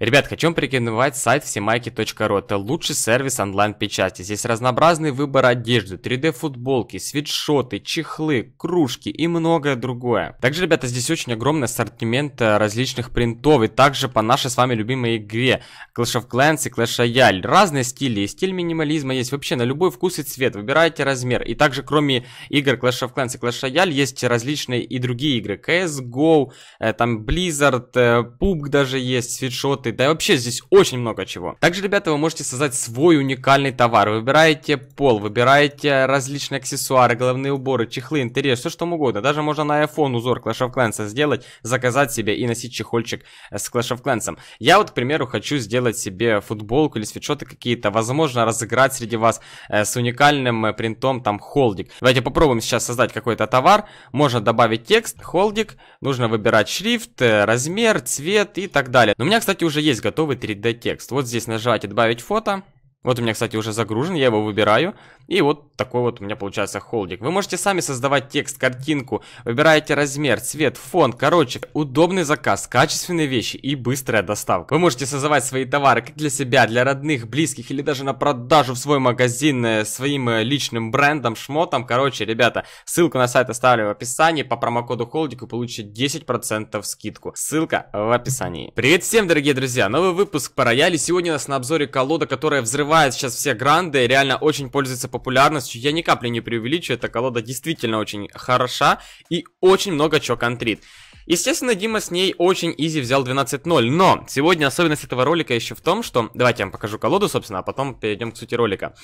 Ребят, хочу порекомендовать сайт всемайки.ру. Это лучший сервис онлайн-печати. Здесь разнообразный выбор одежды, 3D-футболки, свитшоты, чехлы, кружки и многое другое. Также, ребята, здесь очень огромный ассортимент э, различных принтов. И также по нашей с вами любимой игре Clash of Clans и Clash Royale. Разные стили. И стиль минимализма есть вообще на любой вкус и цвет. Выбирайте размер. И также, кроме игр Clash of Clans и Clash Royale, есть различные и другие игры. CSGO, э, там Blizzard, э, PUBG даже есть, свитшоты продукты, да и вообще здесь очень много чего. Также, ребята, вы можете создать свой уникальный товар. Выбираете пол, выбираете различные аксессуары, головные уборы, чехлы, интерьер, все что угодно. Даже можно на iPhone узор Clash of Clans сделать, заказать себе и носить чехольчик с Clash of Clans. Я вот, к примеру, хочу сделать себе футболку или свитшоты какие-то, возможно, разыграть среди вас э, с уникальным э, принтом там холдик. Давайте попробуем сейчас создать какой-то товар. Можно добавить текст, холдик, нужно выбирать шрифт, э, размер, цвет и так далее. Но у меня, кстати, уже уже есть готовый 3D текст. Вот здесь нажать «Добавить фото». Вот у меня, кстати, уже загружен, я его выбираю. И вот такой вот у меня получается холдик. Вы можете сами создавать текст, картинку, выбираете размер, цвет, фон. Короче, удобный заказ, качественные вещи и быстрая доставка. Вы можете создавать свои товары как для себя, для родных, близких или даже на продажу в свой магазин э, своим э, личным брендом, шмотом. Короче, ребята, ссылку на сайт оставлю в описании. По промокоду холдик вы получите 10% скидку. Ссылка в описании. Привет всем, дорогие друзья! Новый выпуск по рояле. Сегодня у нас на обзоре колода, которая взрывает сейчас все гранды. Реально очень пользуется популярностью популярностью. Я ни капли не преувеличиваю, эта колода действительно очень хороша и очень много чего контрит. Естественно, Дима с ней очень изи взял 12-0, но сегодня особенность этого ролика еще в том, что... Давайте я вам покажу колоду, собственно, а потом перейдем к сути ролика.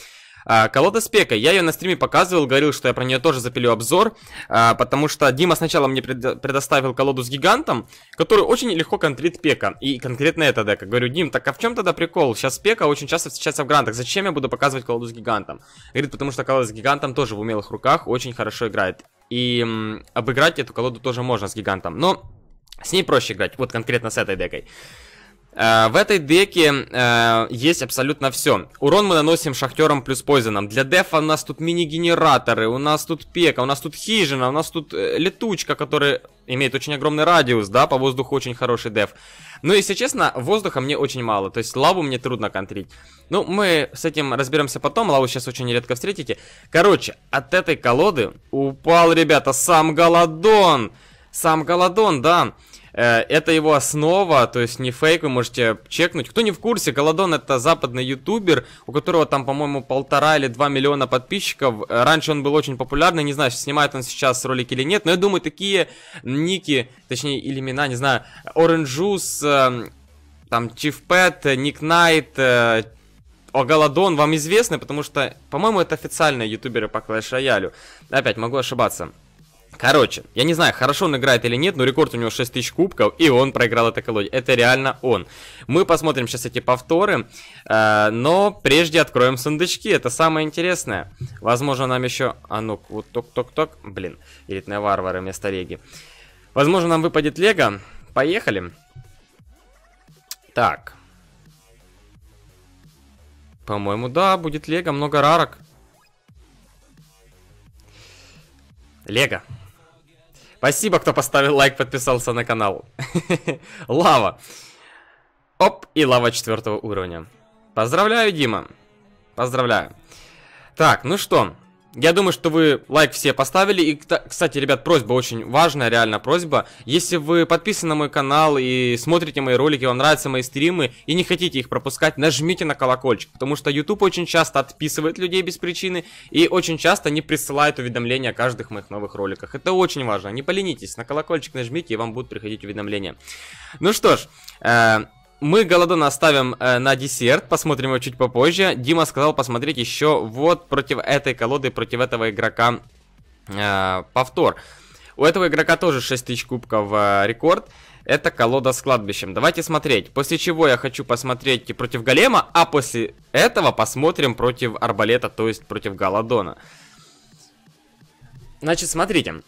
А, колода спека. Я ее на стриме показывал, говорил, что я про нее тоже запилю обзор, а, потому что Дима сначала мне пред, предоставил колоду с гигантом, который очень легко контрит пека. И конкретно это дека. Говорю, Дим, так а в чем тогда прикол? Сейчас пека очень часто встречается в грантах. Зачем я буду показывать колоду с гигантом? Говорит, потому что колода с гигантом тоже в умелых руках очень хорошо играет. И м, обыграть эту колоду тоже можно с гигантом. Но с ней проще играть, вот конкретно с этой декой. Э, в этой деке э, есть абсолютно все. Урон мы наносим шахтером плюс пойзоном. Для дефа у нас тут мини-генераторы, у нас тут пека, у нас тут хижина, у нас тут э, летучка, которая имеет очень огромный радиус, да, по воздуху очень хороший деф. Но, если честно, воздуха мне очень мало, то есть лаву мне трудно контрить. Ну, мы с этим разберемся потом, лаву сейчас очень редко встретите. Короче, от этой колоды упал, ребята, сам Голодон. Сам Голодон, да. Э, это его основа, то есть не фейк, вы можете чекнуть. Кто не в курсе, Голодон это западный ютубер, у которого там, по-моему, полтора или два миллиона подписчиков. Э, раньше он был очень популярный, не знаю, снимает он сейчас ролики или нет, но я думаю, такие ники, точнее, или имена, не знаю, Orange Juice, э, там, Chief Pet, Nick Knight, о Голодон вам известны, потому что, по-моему, это официальные ютуберы по Clash Royale. Опять, могу ошибаться. Короче, я не знаю, хорошо он играет или нет, но рекорд у него 6000 кубков, и он проиграл это колоде. Это реально он. Мы посмотрим сейчас эти повторы, э, но прежде откроем сундучки, это самое интересное. Возможно, нам еще... А ну, вот ток-ток-ток. Блин, элитные варвары вместо реги. Возможно, нам выпадет лего. Поехали. Так. По-моему, да, будет лего, много рарок. Лего. Спасибо, кто поставил лайк, подписался на канал. Лава. Оп, и лава четвертого уровня. Поздравляю, Дима. Поздравляю. Так, ну что, я думаю, что вы лайк все поставили. И, кстати, ребят, просьба очень важная, реально просьба. Если вы подписаны на мой канал и смотрите мои ролики, вам нравятся мои стримы и не хотите их пропускать, нажмите на колокольчик. Потому что YouTube очень часто отписывает людей без причины и очень часто не присылает уведомления о каждых моих новых роликах. Это очень важно. Не поленитесь, на колокольчик нажмите и вам будут приходить уведомления. Ну что ж, э мы Голодона оставим э, на десерт, посмотрим его чуть попозже. Дима сказал посмотреть еще вот против этой колоды, против этого игрока э, повтор. У этого игрока тоже 6000 кубков э, рекорд. Это колода с кладбищем. Давайте смотреть. После чего я хочу посмотреть против Голема, а после этого посмотрим против Арбалета, то есть против Голодона. Значит, смотрите.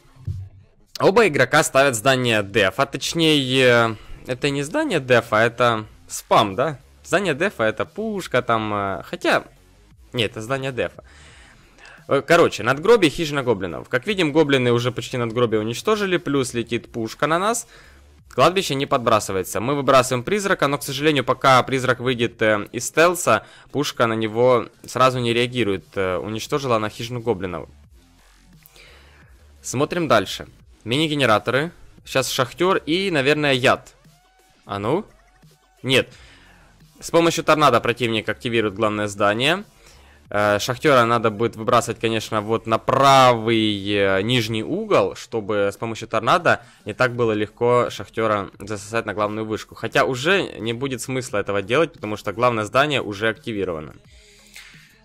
Оба игрока ставят здание деф, а точнее это не здание дефа, это спам, да? Здание дефа это пушка там, э, хотя... Нет, это здание дефа. Э, короче, надгробие хижина гоблинов. Как видим, гоблины уже почти надгробие уничтожили, плюс летит пушка на нас. Кладбище не подбрасывается. Мы выбрасываем призрака, но, к сожалению, пока призрак выйдет э, из стелса, пушка на него сразу не реагирует. Э, уничтожила она хижину гоблинов. Смотрим дальше. Мини-генераторы. Сейчас шахтер и, наверное, яд. А ну? Нет. С помощью торнадо противник активирует главное здание. Э, шахтера надо будет выбрасывать, конечно, вот на правый э, нижний угол, чтобы с помощью торнадо не так было легко шахтера засосать на главную вышку. Хотя уже не будет смысла этого делать, потому что главное здание уже активировано.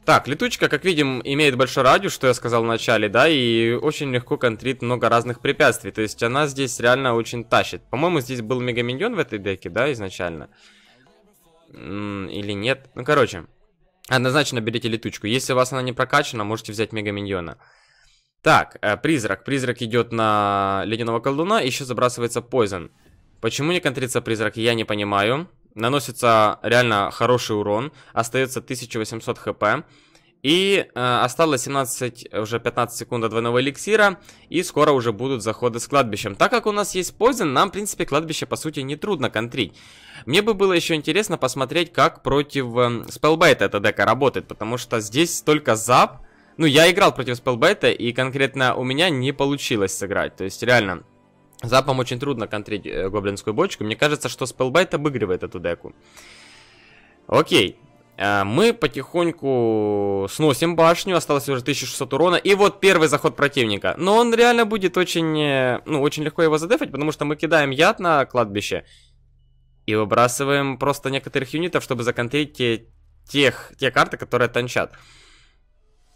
Так, летучка, как видим, имеет большой радиус, что я сказал в начале, да, и очень легко контрит много разных препятствий. То есть она здесь реально очень тащит. По-моему, здесь был мегаминьон в этой деке, да, изначально? Или нет? Ну, короче, однозначно берите летучку. Если у вас она не прокачана, можете взять мегаминьона. Так, э, призрак. Призрак идет на ледяного колдуна, еще забрасывается poison. Почему не контрится призрак, я не понимаю. Наносится реально хороший урон. Остается 1800 хп. И э, осталось 17, уже 15 секунд до двойного эликсира. И скоро уже будут заходы с кладбищем. Так как у нас есть poison, нам, в принципе, кладбище, по сути, не трудно контрить. Мне бы было еще интересно посмотреть, как против э, спелбейта эта дека работает. Потому что здесь только зап. Ну, я играл против спелбейта, и конкретно у меня не получилось сыграть. То есть, реально, Запом очень трудно контрить э, гоблинскую бочку. Мне кажется, что спелбайт обыгрывает эту деку. Окей. Э, мы потихоньку сносим башню, осталось уже 1600 урона. И вот первый заход противника. Но он реально будет очень, э, ну, очень легко его задефать, потому что мы кидаем яд на кладбище. И выбрасываем просто некоторых юнитов, чтобы законтрить те, тех, те карты, которые танчат.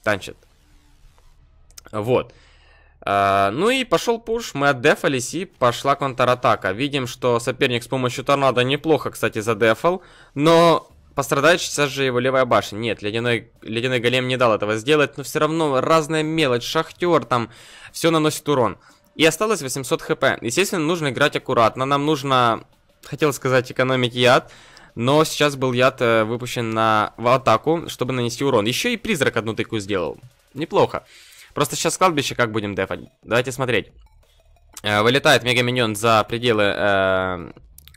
Танчат. Вот. Uh, ну и пошел пуш, мы отдефались и пошла контратака. Видим, что соперник с помощью торнадо неплохо, кстати, задефал, но пострадает сейчас же его левая башня. Нет, ледяной, ледяной голем не дал этого сделать, но все равно разная мелочь, шахтер там, все наносит урон. И осталось 800 хп. Естественно, нужно играть аккуратно, нам нужно, хотел сказать, экономить яд, но сейчас был яд э, выпущен на, в атаку, чтобы нанести урон. Еще и призрак одну тыку сделал. Неплохо. Просто сейчас кладбище как будем дефать? Давайте смотреть. Э, вылетает мега-миньон за пределы э,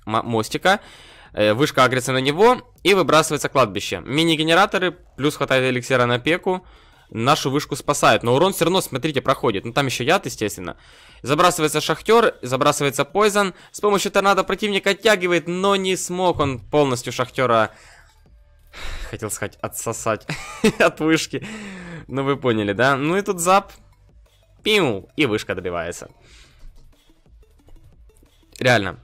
мостика. Э, вышка агрится на него и выбрасывается кладбище. Мини-генераторы, плюс хватает эликсира на пеку. Нашу вышку спасает. Но урон все равно, смотрите, проходит. Ну там еще яд, естественно. Забрасывается шахтер, забрасывается поизон. С помощью торнадо противник оттягивает, но не смог он полностью шахтера хотел сказать, отсосать от вышки. Ну, вы поняли, да? Ну и тут зап. Пиу. И вышка добивается. Реально.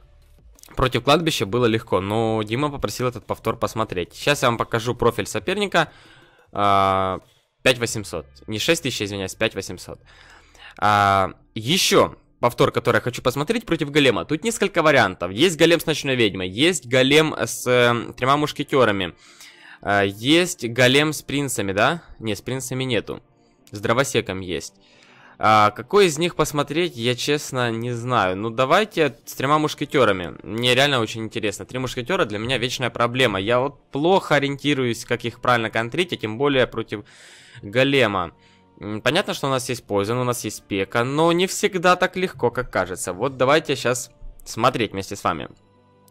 Против кладбища было легко, но Дима попросил этот повтор посмотреть. Сейчас я вам покажу профиль соперника. 5800. А, Не 6000, извиняюсь, 5800. А, еще повтор, который я хочу посмотреть против голема. Тут несколько вариантов. Есть голем с ночной ведьмой, есть голем с э, тремя мушкетерами. А, есть голем с принцами, да? Не, с принцами нету. С дровосеком есть. А, какой из них посмотреть, я честно не знаю. Ну, давайте с тремя мушкетерами. Мне реально очень интересно. Три мушкетера для меня вечная проблема. Я вот плохо ориентируюсь, как их правильно контрить, а тем более против голема. Понятно, что у нас есть Poison, у нас есть Пека, но не всегда так легко, как кажется. Вот давайте сейчас смотреть вместе с вами.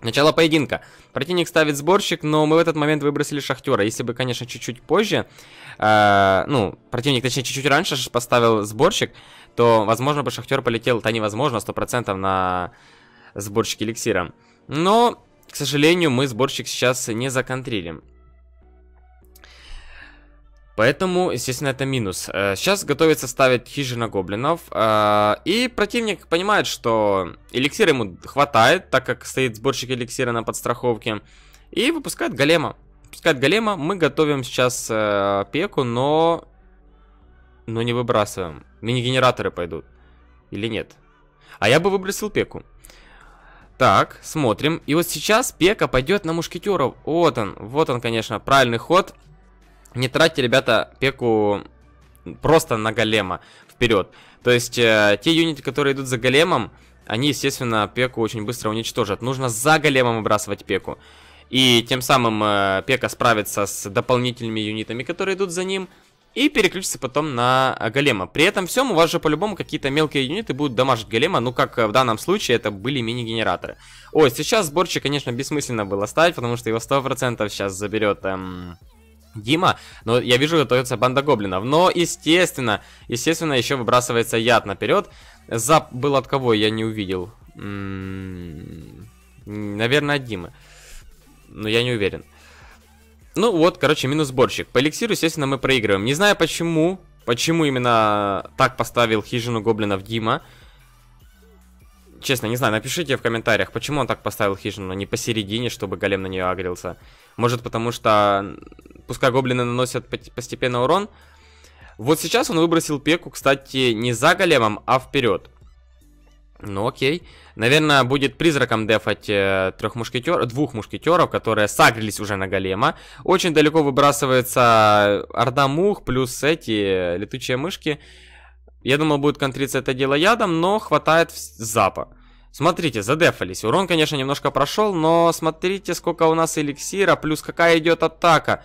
Начало поединка. Противник ставит сборщик, но мы в этот момент выбросили шахтера. Если бы, конечно, чуть-чуть позже, э, ну, противник, точнее, чуть-чуть раньше поставил сборщик, то, возможно, бы шахтер полетел, то невозможно, 100% на сборщик эликсира. Но, к сожалению, мы сборщик сейчас не законтрили. Поэтому, естественно, это минус. Э, сейчас готовится ставить хижина гоблинов. Э, и противник понимает, что эликсира ему хватает, так как стоит сборщик эликсира на подстраховке. И выпускает голема. Выпускает голема. Мы готовим сейчас э, пеку, но... Но не выбрасываем. Мини-генераторы пойдут. Или нет? А я бы выбросил пеку. Так, смотрим. И вот сейчас пека пойдет на мушкетеров. Вот он. Вот он, конечно, правильный ход. Не тратьте, ребята, пеку просто на голема вперед. То есть, э, те юниты, которые идут за големом, они, естественно, пеку очень быстро уничтожат. Нужно за големом выбрасывать пеку. И тем самым э, пека справится с дополнительными юнитами, которые идут за ним. и переключиться потом на голема. При этом всем у вас же по-любому какие-то мелкие юниты будут дамажить голема, ну как э, в данном случае это были мини-генераторы. Ой, сейчас сборчик, конечно, бессмысленно было ставить, потому что его 100% сейчас заберет... Эм... Дима, но я вижу, готовится банда гоблинов. Но, естественно, естественно, еще выбрасывается яд наперед. Зап был от кого, я не увидел. М -м наверное, от Димы. Но я не уверен. Ну вот, короче, минус сборщик. По эликсиру, естественно, мы проигрываем. Не знаю почему, почему именно так поставил хижину гоблинов Дима. Честно, не знаю, напишите в комментариях, почему он так поставил хижину, не посередине, чтобы голем на нее агрился. Может, потому что, пускай гоблины наносят постепенно урон. Вот сейчас он выбросил пеку, кстати, не за големом, а вперед. Ну окей. Наверное, будет призраком дефать э, трех мушкетеров, двух мушкетеров, которые сагрились уже на голема. Очень далеко выбрасывается орда мух, плюс эти летучие мышки. Я думал, будет контриться это дело ядом, но хватает запа. Смотрите, задефались. Урон, конечно, немножко прошел, но смотрите, сколько у нас эликсира, плюс какая идет атака.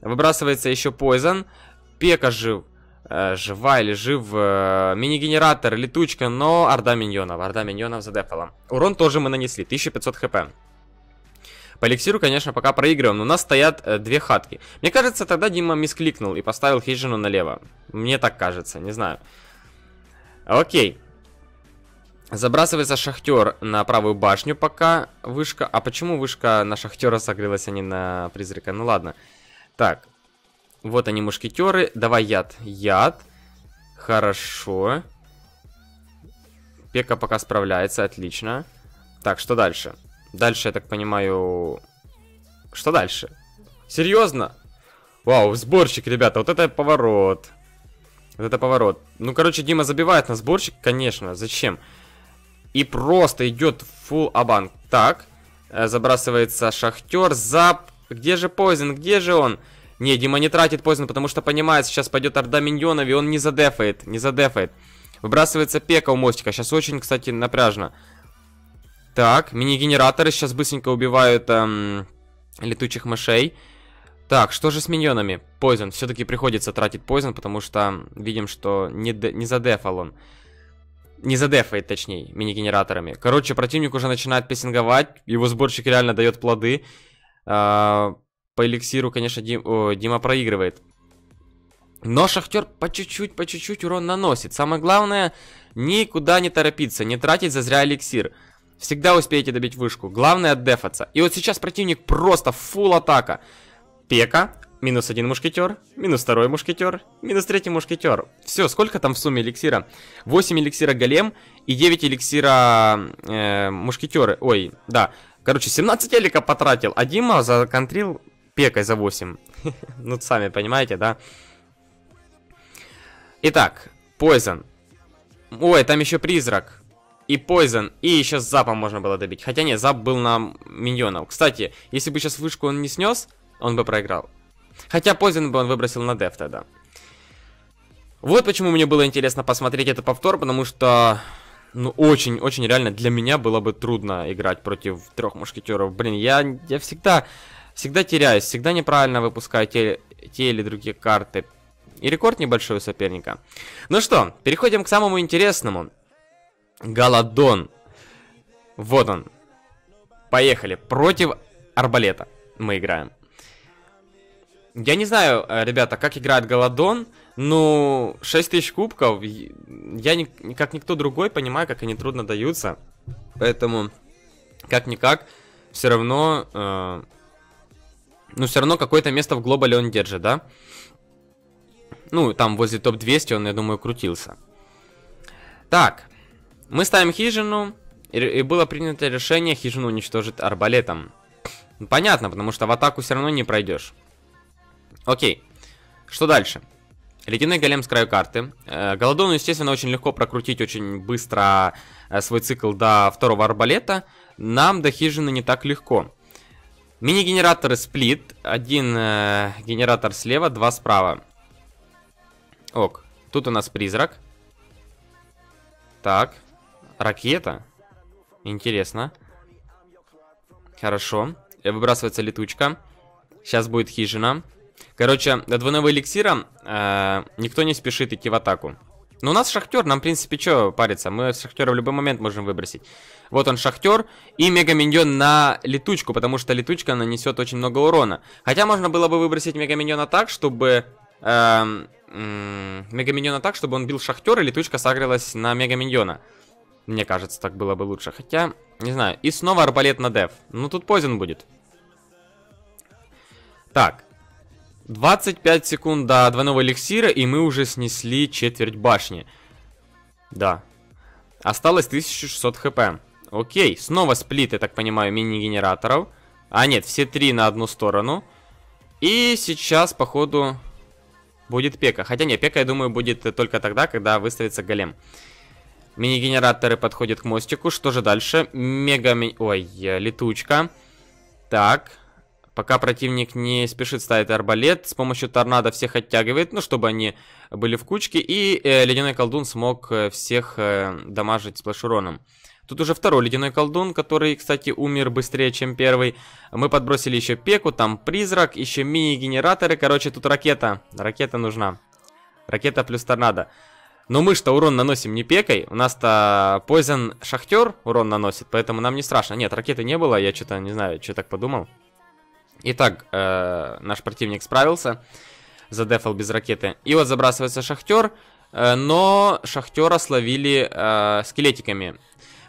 Выбрасывается еще поизон. Пека жив э, жива или жив э, мини-генератор, летучка, но орда миньонов. Орда миньонов задефала. Урон тоже мы нанесли, 1500 хп. По эликсиру, конечно, пока проигрываем, но у нас стоят э, две хатки. Мне кажется, тогда Дима мискликнул и поставил хижину налево. Мне так кажется, не знаю. Окей. Забрасывается шахтер на правую башню пока вышка. А почему вышка на шахтера согрелась, а не на призрака? Ну ладно. Так, вот они, мушкетеры. Давай яд. Яд. Хорошо. Пека пока справляется, отлично. Так, что дальше? Дальше, я так понимаю... Что дальше? Серьезно? Вау, сборщик, ребята, вот это поворот. Вот это поворот. Ну, короче, Дима забивает на сборщик, конечно. Зачем? И просто идет full абанк. Так, э, забрасывается шахтер. Зап. Где же Пойзен? Где же он? Не, Дима не тратит поздно, потому что понимает, сейчас пойдет орда миньонов, и он не задефает, не задефает. Выбрасывается пека у мостика. Сейчас очень, кстати, напряжно. Так, мини-генераторы сейчас быстренько убивают эм, летучих мышей. Так, что же с миньонами? Пойзен. Все-таки приходится тратить пойзен, потому что видим, что не, не задефал он. Не задефает, точнее, мини-генераторами. Короче, противник уже начинает пессинговать. Его сборщик реально дает плоды. А, по эликсиру, конечно, Дима проигрывает. Но Шахтер по чуть-чуть, по чуть-чуть урон наносит. Самое главное, никуда не торопиться, не тратить зазря эликсир. Всегда успеете добить вышку. Главное отдефаться. И вот сейчас противник просто фул атака. Пека, минус один мушкетер, минус второй мушкетер, минус третий мушкетер. Все, сколько там в сумме эликсира? 8 эликсира голем и 9 эликсира э, мушкетеры. Ой, да. Короче, 17 элика потратил, а Дима законтрил пекой за 8. ну, сами понимаете, да? Итак, Poison. Ой, там еще призрак. И Poison. И еще с запом можно было добить. Хотя нет, зап был на миньонов. Кстати, если бы сейчас вышку он не снес, он бы проиграл. Хотя Poison бы он выбросил на деф тогда. Вот почему мне было интересно посмотреть этот повтор, потому что... Ну, очень-очень реально для меня было бы трудно играть против трех мушкетеров. Блин, я, я всегда Всегда теряюсь, всегда неправильно выпускаю те, те или другие карты. И рекорд небольшой у соперника. Ну что, переходим к самому интересному. Галадон. Вот он. Поехали. Против арбалета мы играем. Я не знаю, э, ребята, как играет Галадон, но 6000 кубков, я не, как никто другой понимаю, как они трудно даются. Поэтому, как-никак, все равно э, но все равно какое-то место в глобале он держит, да? Ну, там возле топ-200 он, я думаю, крутился. Так, мы ставим хижину, и, и было принято решение хижину уничтожить арбалетом. Понятно, потому что в атаку все равно не пройдешь. Окей, что дальше? Ледяной голем с краю карты. Э, Голодону, естественно, очень легко прокрутить очень быстро э, свой цикл до второго арбалета. Нам до хижины не так легко. Мини-генераторы сплит. Один э, генератор слева, два справа. Ок. Тут у нас призрак. Так. Ракета. Интересно. Хорошо. Выбрасывается летучка. Сейчас будет хижина. Короче, до двойного эликсира э, никто не спешит идти в атаку. Но у нас шахтер, нам, в принципе, что париться? Мы шахтера в любой момент можем выбросить. Вот он, шахтер. И мега миньон на летучку, потому что летучка нанесет очень много урона. Хотя можно было бы выбросить мега миньона так, чтобы... Эм, мега миньона так, чтобы он бил шахтер, и летучка сагрилась на мега миньона. Мне кажется, так было бы лучше. Хотя, не знаю. И снова арбалет на деф. Ну, тут позин будет. Так. 25 секунд до двойного эликсира, и мы уже снесли четверть башни. Да. Осталось 1600 хп. Окей, снова сплит, я так понимаю, мини-генераторов. А, нет, все три на одну сторону. И сейчас, походу, будет пека. Хотя нет, пека, я думаю, будет только тогда, когда выставится голем. Мини-генераторы подходят к мостику. Что же дальше? Мега... Ой, летучка. Так. Пока противник не спешит ставить арбалет, с помощью торнадо всех оттягивает, ну, чтобы они были в кучке. И э, ледяной колдун смог э, всех э, дамажить сплэш-уроном. Тут уже второй ледяной колдун, который, кстати, умер быстрее, чем первый. Мы подбросили еще пеку, там призрак, еще мини-генераторы. Короче, тут ракета. Ракета нужна. Ракета плюс торнадо. Но мы что урон наносим не пекой. У нас-то Poison Шахтер урон наносит, поэтому нам не страшно. Нет, ракеты не было, я что-то не знаю, что так подумал. Итак, э, наш противник справился. Задефал без ракеты. И вот забрасывается шахтер. Э, но шахтера словили э, скелетиками.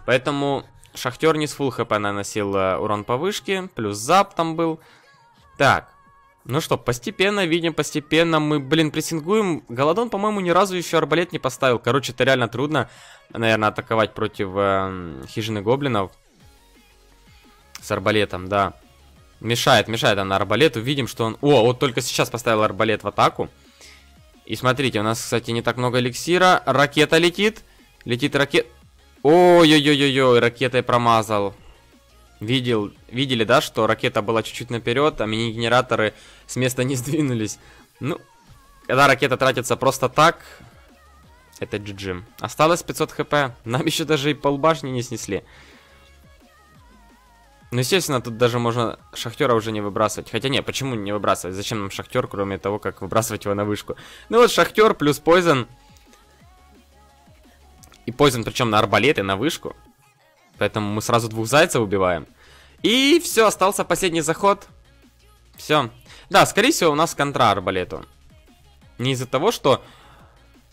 Поэтому шахтер не с фул хп наносил э, урон по вышке. Плюс зап там был. Так. Ну что, постепенно, видим, постепенно мы, блин, прессингуем. Голодон, по-моему, ни разу еще арбалет не поставил. Короче, это реально трудно, наверное, атаковать против э, хижины гоблинов. С арбалетом, да. Мешает, мешает он арбалет. Увидим, что он... О, вот только сейчас поставил арбалет в атаку. И смотрите, у нас, кстати, не так много эликсира. Ракета летит. Летит ракет... Ой-ой-ой-ой, ракетой промазал. Видел, видели, да, что ракета была чуть-чуть наперед, а мини-генераторы с места не сдвинулись. Ну, когда ракета тратится просто так, это GG. Осталось 500 хп. Нам еще даже и полбашни не снесли. Ну, естественно, тут даже можно шахтера уже не выбрасывать. Хотя не, почему не выбрасывать? Зачем нам шахтер, кроме того, как выбрасывать его на вышку? Ну вот шахтер плюс пойзен. И пойзен причем на арбалет и на вышку. Поэтому мы сразу двух зайцев убиваем. И все, остался последний заход. Все. Да, скорее всего, у нас контра арбалету. Не из-за того, что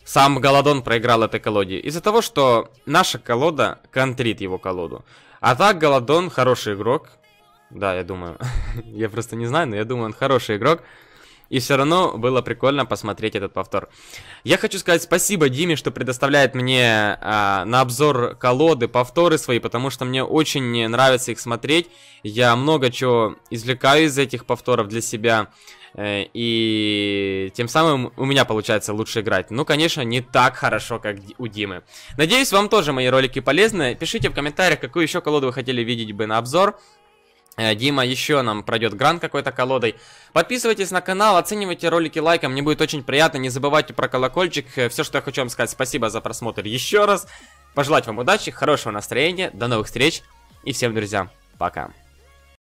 сам Голодон проиграл этой колоде. Из-за того, что наша колода контрит его колоду. А так, Голодон хороший игрок. Да, я думаю. я просто не знаю, но я думаю, он хороший игрок. И все равно было прикольно посмотреть этот повтор. Я хочу сказать спасибо Диме, что предоставляет мне а, на обзор колоды, повторы свои, потому что мне очень нравится их смотреть. Я много чего извлекаю из этих повторов для себя. Э, и тем самым у меня получается лучше играть. Ну, конечно, не так хорошо, как у Димы. Надеюсь, вам тоже мои ролики полезны. Пишите в комментариях, какую еще колоду вы хотели видеть бы на обзор. Э, Дима еще нам пройдет грант какой-то колодой. Подписывайтесь на канал, оценивайте ролики лайком, мне будет очень приятно. Не забывайте про колокольчик. Э, Все, что я хочу вам сказать, спасибо за просмотр еще раз. Пожелать вам удачи, хорошего настроения, до новых встреч и всем, друзья, пока.